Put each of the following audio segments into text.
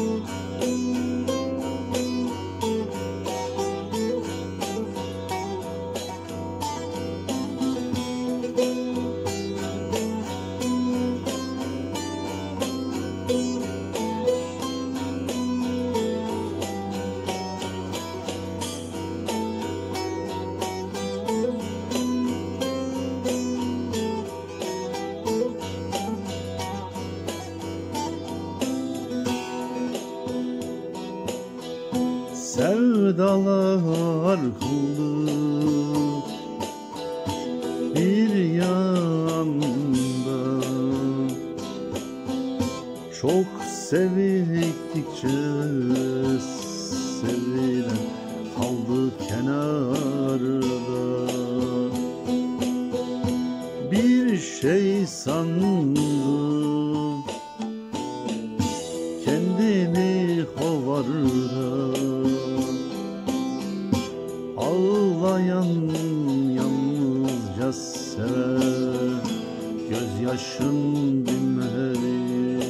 um, um. Sevdalar kıldı bir yanda. Çok sevildikçe sevilen kaldı kenarda. Bir şey sandım Ağlayan yalnızca sever Gözyaşın dinmeli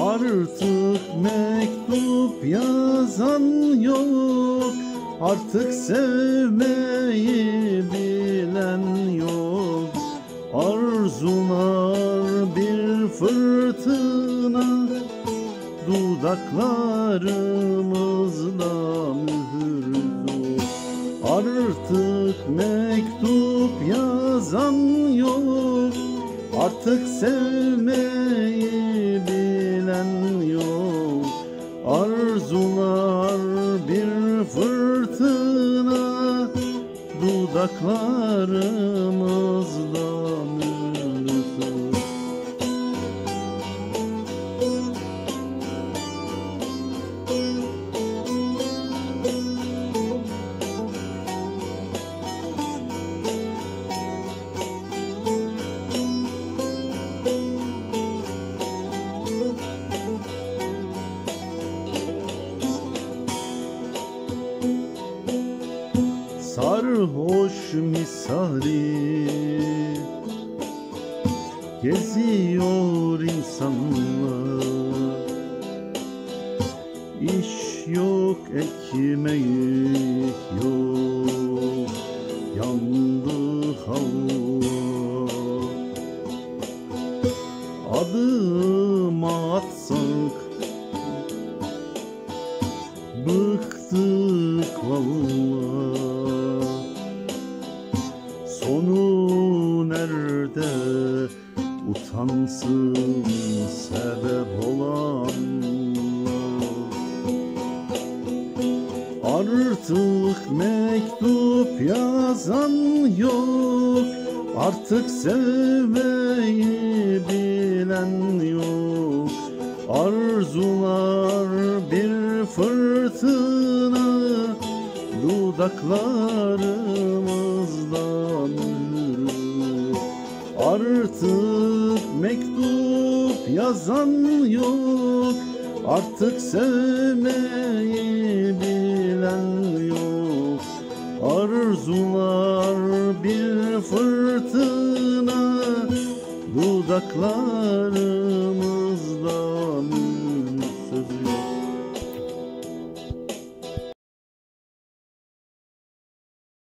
Artık mektup yazan yok Artık sevmeyi bilen yok. Arzular bir fırtına Dudaklarımızda mühürdü Artık mektup yazan yok Artık sevmeyi bilen yok. Arzular bir fırtına Dudaklarımızda sarhoş misali. Geziyor insanlar. İş yok ekmek yok. Yandı hava. Adım atsak bıktık vallahi Sonu nerede utansın sebep olanlar? Artık mektup yazan yok Artık sevmeyi bilen yok. Arzular bir fırtına Dudaklarımızdan yürür Artık mektup yazan yok. Artık sevmeyi bilen yok. Arzular bir fırtına Dudaklarımızda